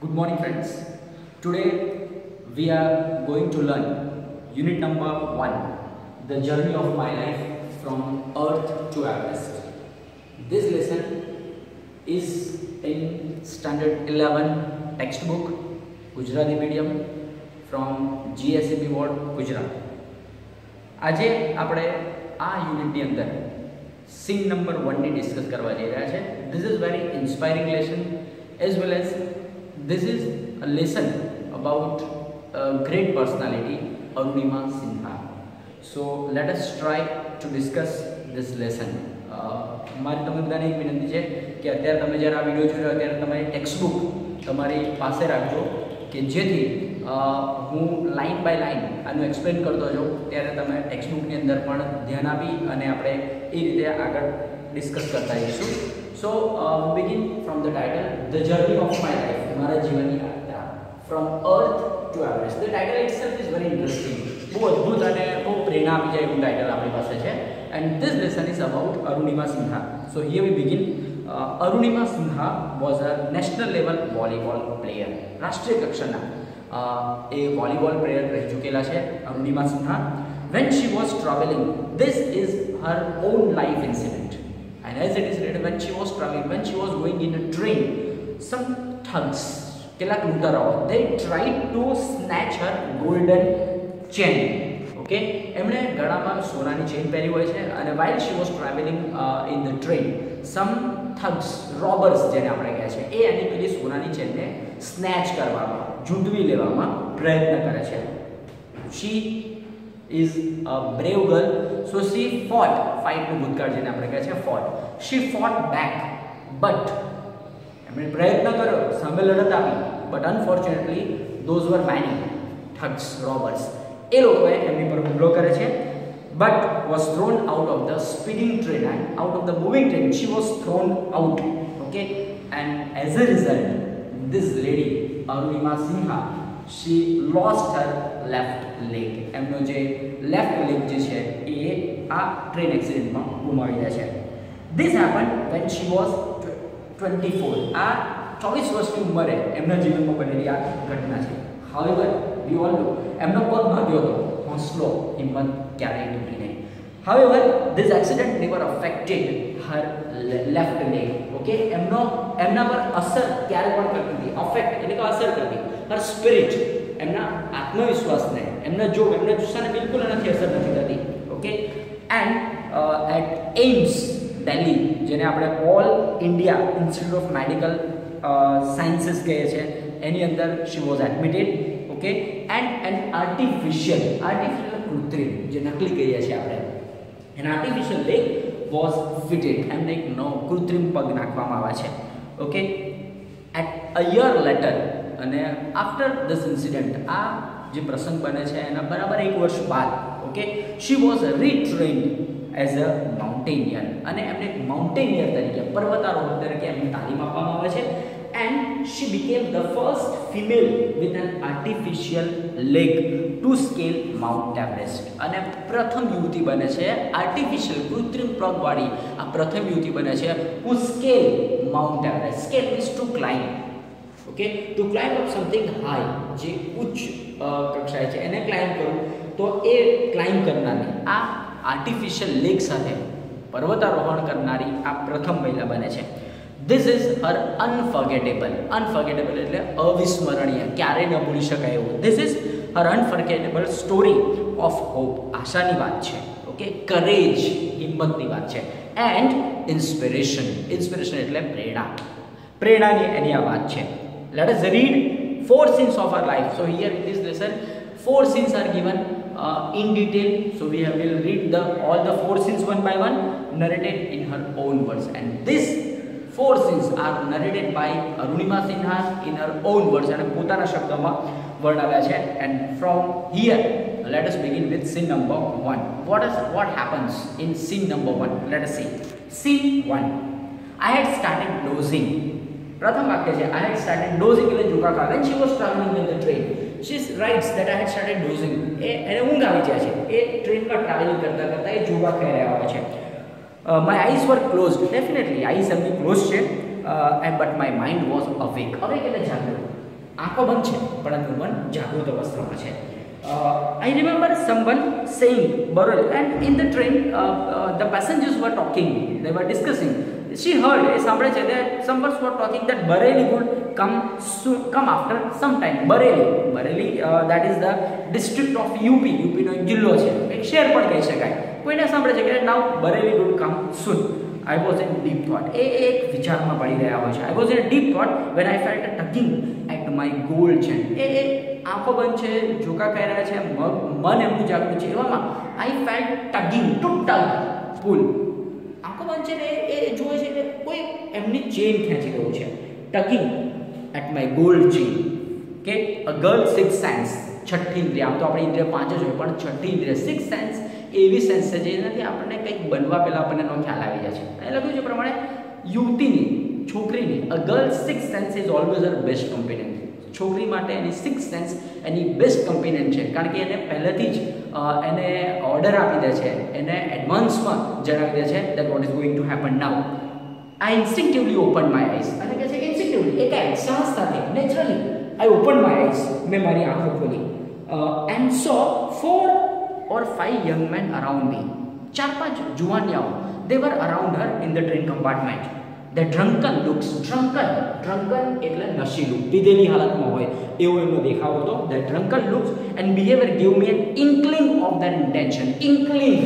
Good morning friends. Today we are going to learn unit number 1 the journey of my life from earth to Everest. This lesson is in standard 11 textbook Gujarati medium from GSEB board Gujarat. આજે આપણે આ યુનિટની અંદર સિંગ number વનની discuss કરવા જઈ રહ્યા છે this is very inspiring lesson as. This is a lesson about a uh, great personality Arunima Sinha. So let us try to discuss this lesson. Uh, મારી તમને બધાને એક વિનંતી છે કે અત્યારે તમે જ્યારે આ વિડીયો જોઈ રહ્યા ત્યારે તમારી ટેક્સ્ટબુક તમારી પાસે રાખજો કે જેથી હું લાઇન બાય લાઇન આનું એક્સપ્લેન કરતો જાઉં ત્યારે તમે ટેક્સ્ટબુકની અંદર પણ ધ્યાન આપી અને આપણે એ રીતે આગળ ડિસ્કસ કરતા જઈશું so begin from the title the journey of my life મારા જીવનની યાત્રા from earth to Everest the title itself is very interesting બહુ અદ્ભુત અને બહુ પ્રેરણા આપી જાય એવું ટાઇટલ આપણી પાસે છે and this lesson is about Arunima Sinha so here we begin Arunima Sinha was a national level volleyball player રાષ્ટ્રીય કક્ષાના એ વોલીબોલ પ્લેયર રહી ચૂકેલા છે Arunima Sinha when she was travelling this is her own life incident And as it is read, when she was traveling, when she was going in a train, some thugs, કેટલાક લૂંટારાઓ they tried to snatch her golden chain. Okay એમણે ગળામાં સોનાની chain પહેરી હોય છે અને while she was traveling uh, in the train, some thugs, robbers જેને આપણે કહે છે એ એની પેલી સોનાની ચેનને સ્નેચ કરવામાં ઝૂંટવી લેવામાં પ્રયત્ન કરે છે she is a brave girl so she fought ફાઇટનું ભૂતકાળ જેને આપણે કહે છે fought she fought back but એમણે પ્રયત્ન કર્યો સામે લડત આપી but unfortunately those were many thugs robbers એ લોકોએ એમની પર હુમલો કરે છે but was thrown out of the speeding train and out of the moving train she was thrown out okay and as a result this lady arunima sinha she lost her left leg એમનો જે left leg જે છે એ આ train એક્સિડન્ટમાં ગુમાવી દે છે this happen when she was twenty four આ ચોવીસ વર્ષની ઉંમરે એમના જીવનમાં બનેલી આ ઘટના છે હાવેવર વી ઓલ નો એમનો પગ ભાગ્યો હતો હોંસલો હિંમત ક્યારેય તૂટી નહીં however this accident never affected her left leg okay એમનો એમના પર અસર ક્યારે પણ કરતી હતી અફેક્ટ એટલે કે અસર કરતી હર સ્પિરિટ એમના આત્મવિશ્વાસને એમના જોગ એમના જુસ્સાને બિલકુલ નથી અસર નથી થતી okay and at AIIMS Delhi જેને આપણે all India Institute of medical sciences કહે છે એની અંદર she was admitted okay and and artificial artificial કૃત્રિમ જે નકલી કહીએ છીએ આપણે an artificial leg was fitted એમને એક નવો કૃત્રિમ પગ નાખવામાં આવે છે okay at a year later અને આફ્ટર ધીસ ઇન્સિડન્ટ આ જે પ્રસંગ બને છે એના બરાબર એક વર્ષ બાદ okay she was retrained as a mountaineer અને એમને માઉન્ટેનિયર તરીકે પર્વતારોહક તરીકે એમને તાલીમ આપવામાં આવે છે and she became the first female with an artificial leg to scale Mount Everest અને પ્રથમ યુવતી બને છે આર્ટિફિશિયલ કૃત્રિમ પગવાળી આ પ્રથમ યુવતી બને છે હું scale Mount Everest scale means to climb okay to climb up something high જે ઉચ્ચ કક્ષાએ છે એને ક્લાઇમ્બ કરવું તો એ ક્લાઇમ્બ કરનારને આ આર્ટિફિશિયલ લેક સાથે પર્વતારોહણ કરનારી આ પ્રથમ મહિલા બને છે this is her unforgettable unforgettable એટલે અવિસ્મરણીય ક્યારેય ન ભૂલી શકાય એવું this is her unforgettable story of hope આશાની વાત છે ઓકે કરેજ હિંમતની વાત છે એન્ડ ઇન્સ્પિરેશન ઇન્સ્પિરેશન એટલે પ્રેરણા પ્રેરણાની એની આ વાત છે Let us read four sins of our life. So here in this lesson, four sins are given uh, in detail. So we have, will read the all the four sins one by one, narrated in her own words. And this four sins are narrated by Arunima Sinha in her own words. And પોતાના Shabdama વર્ણવ્યા And from here, let us begin with sin number one. What is what happens in sin number one? Let us see. Sin one. I had started dozing પ્રથમ વાક્ય છે I had started dozing એટલે ઝુકા ખા when she was traveling in the train she writes that I had started dozing એ એને ઊંઘ આવી જાય છે એ ટ્રેનમાં ટ્રાવેલિંગ કરતા કરતા એ ઝુકા ખાઈ રહ્યા હોય છે my eyes were closed definitely eyes એમની ક્લોઝ છે and but my mind was awake awake એટલે જાગૃત આંખો બંધ છે પરંતુ મન જાગૃત અવસ્થામાં છે I remember someone saying Burrell and in the train uh, uh, the passengers were talking they were discussing she heard એ સાંભળે છે that someone was talking that Bareilly would come soon, come after some time Bareilly Bareilly uh, that is the district of UP UP નો એક જિલ્લો છે એક શહેર પણ કહી શકાય કોઈને સાંભળે છે કે now Bareilly would come soon I was in deep thought એ એક વિચારમાં પડી રહ્યા હોય છે I was in a deep thought when I felt a tugging at my gold chain એ એ આંખો બંધ છે જોકા કહી રહ્યા છે મન એમનું જાગૃત છે એવામાં I felt tugging to tug pull આંખો બંધ છે ને જુએ છે કે કોઈ એમની ચેન ખેંચી રહ્યો છે tugging at my gold chain કે અ ગર્લ સિક્સ સેન્સ છઠ્ઠી ઇન્દ્રિય આમ તો આપણે ઇન્દ્રિય પાંચ જ હોય પણ છઠ્ઠી ઇન્દ્રિય સિક્સ સેન્સ એવી સેન્સ છે જેનાથી આપણને કંઈક બનવા પહેલાં આપણને એનો ખ્યાલ આવી જાય છે એ લખ્યું છે પ્રમાણે યુવતીની છોકરીની a girl six sense is always her best companion છોકરી માટે એની સિક્સ સેન્સ એની બેસ્ટ કમ્પેનિયન છે કારણ કે એને પહેલેથી જ એને ઓર્ડર આપી દે છે એને એડવાન્સમાં જણાવી દે છે that what is going to happen now I instinctively open my eyes અને કહે છે કે ઇન્સ્ટિંક્ટિવલી એક સાહસ સાથે naturally I open my eyes મેં મારી આંખો ખોલી and so four or five young men around me ચાર પાંચ જુવાનિયાઓ they were around her in the train compartment the drunken looks drunken drunken એટલે નશીલું પીધેલી હાલતમાં હોય એવો એમનો દેખાવ હતો the drunken looks and behaviour give me an inkling of the intention inkling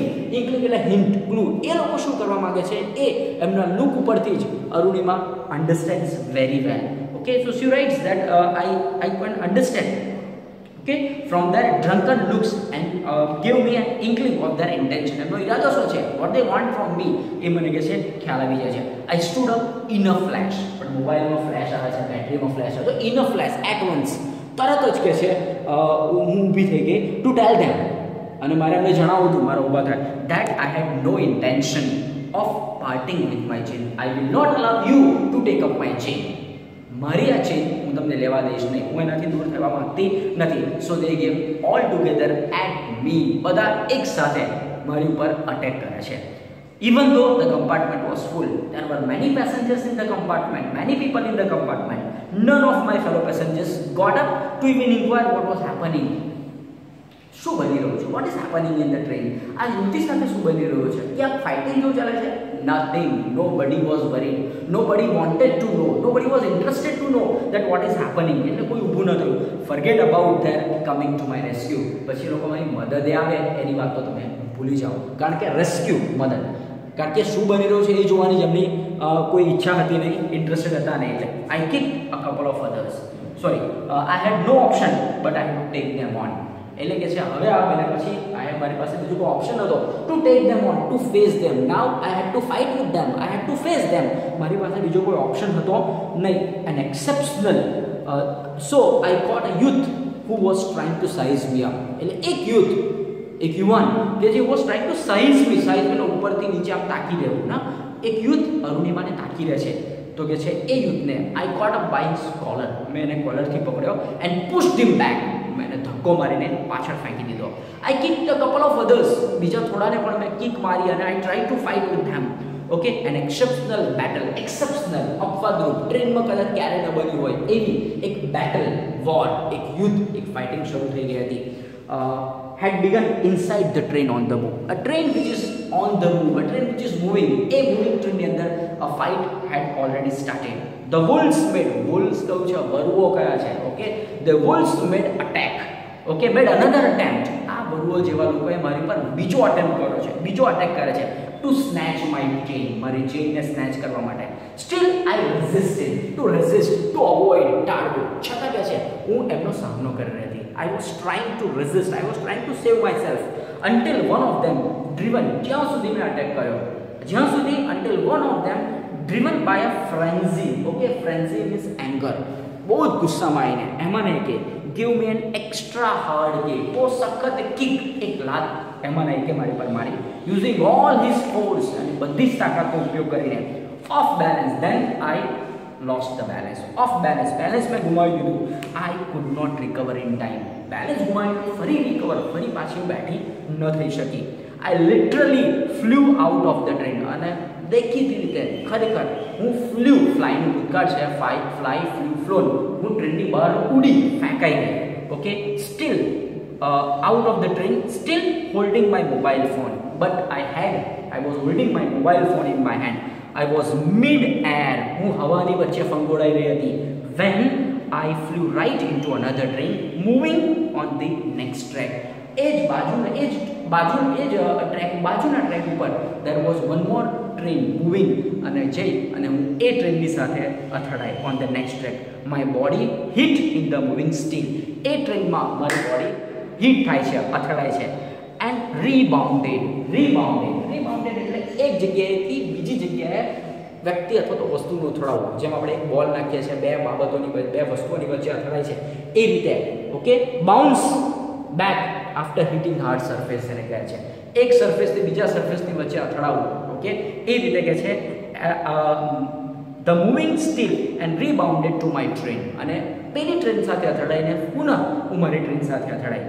inkling એટલે હિન્ટ ક્લુ એ લોકો શું કરવા માગે છે એ એમના લુક ઉપરથી જ Arunima understands very well okay so she writes that I uh, I i can okay from there drunken looks and uh, me me an inkling of their intention એમનો ઈરાદો શું છે what they want from me એ મને કહે છે ખ્યાલ આવી જાય છે I stood up in a flash પણ મોબાઈલમાં ફ્લેશ આવે છે બેટરીમાં ફ્લેશ આવે તો in a flash at once તરત જ કહે છે હું ઊભી થઈ ગઈ ટુ ટેલ ધેમ અને મારે એમને જણાવવું હતું મારા ઊભા થાય that I had no intention of parting with my chain I will not allow you to take up my chain મારી આ ચેન હું તમને લેવા દઈશ નહીં હું એનાથી દૂર થવા માંગતી નથી so they came all together at me બધા એક સાથે મારી ઉપર અટેક કરે છે Even though the compartment was full, there were many passengers in the compartment, many people in the compartment. None of my fellow passengers got up to even inquire what was happening. શું બની રહ્યું છે what is happening in the train આ યુવતી સાથે શું બની રહ્યું છે ક્યાંક ફાઇટિંગ જેવું ચાલે છે nothing nobody was worried nobody wanted to no nobody was that what is happening એટલે કોઈ ઊભું ન થયું forget about their coming to my rescue પછી લોકો મારી મદદે આવે એની વાત તો તમે ભૂલી જાઓ કારણ કે રેસ્ક્યુ મદદ કારણ કે શું બની રહ્યું છે એ જોવાની જેમની કોઈ ઈચ્છા હતી નહીં ઇન્ટરેસ્ટેડ હતા નહીં એટલે I kick a couple of others sorry I had no option but I take them on એટલે કે છે હવે આ બન્યા પછી આઈ મારી પાસે બીજો કોઈ ઓપ્શન નહોતો to take them on to face them now I had to fight with them I had to face them મારી પાસે બીજો કોઈ ઓપ્શન હતો નહીં an exceptional so I caught a youth who was trying to size me up એટલે એક youth એક યુવાન કે જે was trying to size me size મીને ઉપરથી નીચે આમ તાકી રહેવું ના એક યુથ અરુણિમાને તાકી રહે છે તો કે છે એ યુથને I caught a by collar મેં એને કોલરથી પકડ્યો એન્ડ પુશ ધીમ બેક ધક્કો મારીને પાછળ ફેંકી દીધો I kick a couple of others બીજા થોડાને પણ મેં કિક મારી અને I try to fight with them okay an exceptional battle exceptional અપવાદરૂપ ટ્રેનમાં કદાચ ક્યારે ન બની હોય એવી એક બેટલ વોર એક યુદ્ધ એક ફાઇટિંગ શરૂ થઈ ગઈ હતી had began inside the train on the move a train which is on the move a train which is moving A moving ટ્રેનની અંદર a fight had already started the wolves made wolves કહું છે વરુઓ કયા છે okay the wolves made attack okay made another attempt આ બરુઓ જેવા લોકોએ મારી પર બીજો અટેમ્પ્ટ કર્યો છે બીજો અટેક કરે છે ટુ સ્નેચ માય ચેઇન મારી ચેઇનને સ્નેચ કરવા માટે still I resisted to resist to avoid ટાળવું છતાં કે છે હું એમનો સામનો કરી રહી હતી I was trying to resist I was trying to save myself until one of them driven જ્યાં સુધી મેં અટેક કર્યો જ્યાં સુધી until one of them driven by a frenzy okay frenzy means anger બહુ જ ગુસ્સામાં આવીને એમાં નહીં કે give me an extra hard kick બહુ સખત કિક એક લાત એમાં નહીં કે મારી પર મારી યુઝિંગ ઓલ હિઝ ફોર્સ અને બધી જ તાકાતનો ઉપયોગ કરીને of balance then I lost the balance of balance balance મેં ગુમાવી દીધું I could not recover in time balance ગુમાવી ફરી રિકવર ફરી પાછી બેઠી ન થઈ શકી I literally flew out of the train અને દેખીતી રીતે ખરેખર હું ફ્લ્યુ ફ્લાઇંગ ભૂતકાળ છે ફાઈ ફ્લાય ફ્લ્યુ ફ્લોન હું ટ્રેનની બહાર ઉડી ફેંકાઈ ગઈ okay still out of the train still holding my mobile phone but I had I was holding my mobile phone in my hand I was mid air હું હવાની વચ્ચે ફંગોળાઈ રહી હતી when I flew right into another train moving on the next track એ જ બાજુના એ જ બાજુ એ જ ટ્રેક બાજુના ટ્રેક ઉપર there was one more train moving અને જઈ અને હું એ ટ્રેનની સાથે અથડાઈ on the next track my body hit in the moving steel એ ટ્રેનમાં મારી બોડી હિટ થાય છે અથડાય છે એન્ડ રીબાઉન્ડેડ રીબાઉન્ડેડ રીબાઉન્ડેડ એટલે એક જગ્યાએથી બીજી જગ્યાએ વ્યક્તિ અથવા તો વસ્તુનો અથડાવવું જેમ આપણે એક બોલ નાખીએ છીએ બે બાબતોની બે વસ્તુઓની વચ્ચે અથડાય છે એ રીતે okay bounce back after hitting hard surface એને કહે છે એક સરફેસથી બીજા સરફેસની વચ્ચે અથડાવવું ઓકે એ રીતે કે છે the moving steel and rebounded to my train અને પેલી ટ્રેન સાથે અથડાઈને પુનઃ હું મારી ટ્રેન સાથે અથડાઈ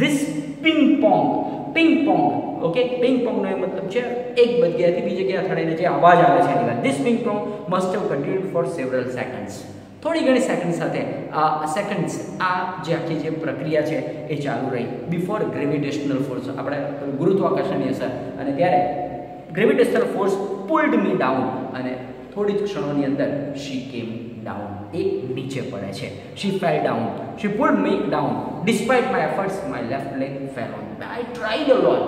this ping pong ping pong okay ping પોંગનો એ મતલબ છે એક જગ્યાએથી બીજી જગ્યાએ અથડાઈને જે અવાજ આવે છે એની this ping pong must have continue for several seconds થોડી ઘણી સેકન્ડ સાથે આ સેકન્ડ્સ આ જે આખી જે પ્રક્રિયા છે એ ચાલુ રહી બિફોર ગ્રેવિટેશનલ ફોર્સ આપણે ગુરુત્વાકર્ષણની અસર અને ત્યારે gravitational force pulled me down અને થોડી જ ક્ષણોની અંદર શી કેમ ડાઉન એ નીચે પડે છે she fell down she pulled me down despite my efforts my left leg fell on I tried the lot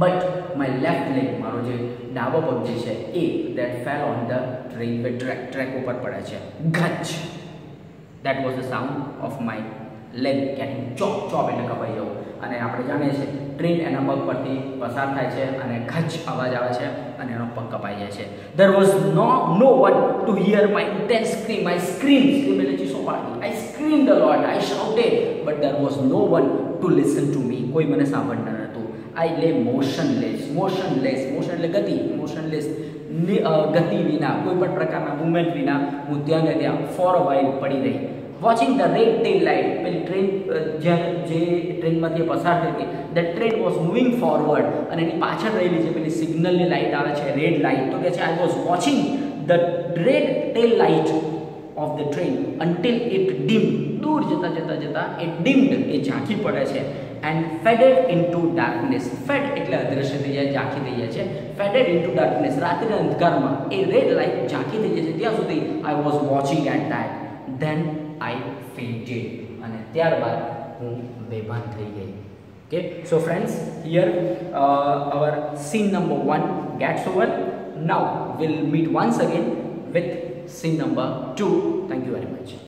but my left leg મારો જે ડાબો પગ જે છે એ that fell on the train track track ઉપર પડે છે ગચ that was the sound of my leg ક્યાંથી ચોપ ચોપ એટલે કપાઈ જવું અને આપણે જાણીએ છીએ ટ્રેન એના પગ પરથી પસાર થાય છે અને ખચ અવાજ આવે છે અને એનો પગ કપાઈ જાય છે there was no no one to hear my intense scream I scream scream એટલે ચીસો પાડી I scream the lot I shouted but there was no one to listen to me કોઈ મને સાંભળતા નહોતું આઈ લે મોશનલેસ મોશનલેસ મોશન એટલે ગતિ મોશનલેસ ગતિ વિના કોઈ પણ પ્રકારના મુવમેન્ટ વિના હું ત્યાં ને ત્યાં ફોર અ વાઇલ પડી રહી watching the red tail light પેલી ટ્રેન જે ટ્રેનમાંથી પસાર થઈ હતી the train was moving forward અને એની પાછળ રહેલી છે પેલી સિગ્નલની લાઇટ આવે છે રેડ લાઇટ તો કે છે I was watching the red tail light of the train until it dim દૂર જતાં જતાં જતાં એ ડીમ્ડ એ ઝાંખી પડે છે and faded into darkness fade એટલે અદ્રશ્ય થઈ જાય ઝાંખી થઈ જાય છે ફેડેડ ઇન્ટુ ડાર્કનેસ રાત્રિના અંધકારમાં એ રેડ લાઇટ ઝાંખી થઈ જાય છે ત્યાં સુધી I was watching at that then I fainted અને ત્યારબાદ હું બેભાન થઈ ગઈ okay so friends here our scene number one gets over now will meet once again with scene number two thank you very much